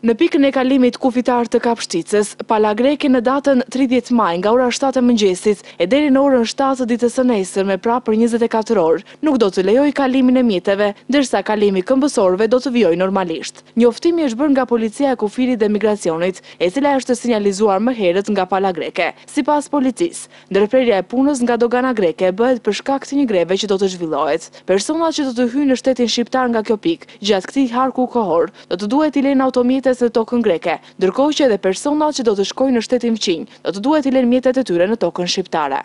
Në pikën e kalimit kufitar të Kapshticës, pala greke në datën tridhjetë maj nga ora shtatë e mëngjesit e deri në orën shtatë të ditës së nesërme pra për njëzet e katër orë nuk do të lejojë kalimin e mjeteve, ndërsa kalimi i këmbësorëve do të vijojë normalisht. Njoftimi është bërë nga Policia e Kufirit dhe Migracionit, e cila është sinjalizuar më herët nga pala greke. Sipas Policisë, Ndërprerja e punës nga dogana greke bëhet për shkak të një greve që do të zhvillohet. Personat që do të hyjnë në shtetin shqiptar nga kjo pikë, gjatë këtij harku kohor, do të duhet t'i lenë automjetet në tokën greke, ndërkohë që edhe personat që do të shkojnë në shtetin fqinj, do të duhet t'i lenë mjetet e tyre në tokën shqiptare.